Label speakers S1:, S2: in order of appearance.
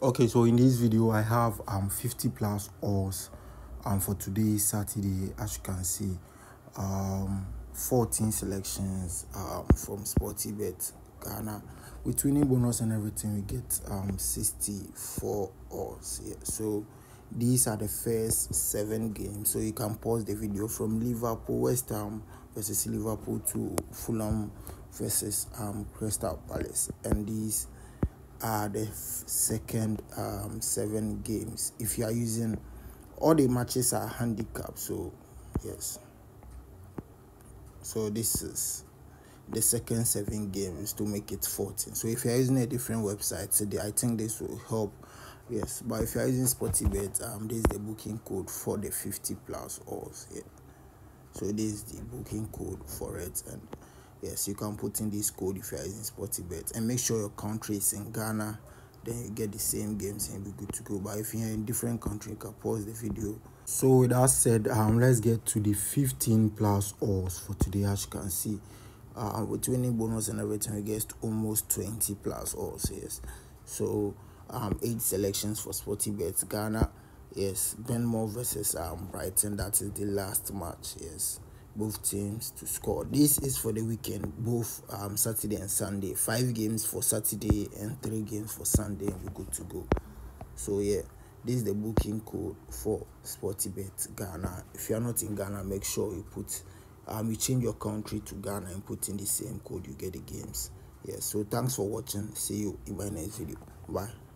S1: okay so in this video i have um 50 plus odds um for today saturday as you can see um 14 selections um from sportybet ghana. With winning bonus and everything we get um 64 odds yeah so these are the first seven games. So you can pause the video from liverpool west ham versus liverpool to fulham versus um crystal palace. And these are the second um, seven games. If you are using all the matches are handicapped, so yes. So this is the second seven games to make it 14. So if you're using a different website today, I think this will help. Yes, but if you're using Sportybet, um, this is the booking code for the 50 plus odds. Yeah. So this is the booking code for it and yes you can put in this code if you are using sportybet and make sure your country is in ghana then you get the same games and be good to go. But if you're in different country you can pause the video. So with that said um let's get to the 15 plus odds for today. As you can see uh with winning bonus and everything we get almost 20 plus odds yes. So um eight selections for sportybet ghana yes. Benmore versus um brighton that is the last match yes both teams to score. This is for the weekend, both um, Saturday and Sunday. Five games for Saturday and three games for Sunday, and we're good to go. So yeah, this is the booking code for Sportybet Ghana. If you are not in Ghana, make sure you put um you change your country to Ghana and put in the same code. You get the games. Yeah. So thanks for watching. See you in my next video. Bye.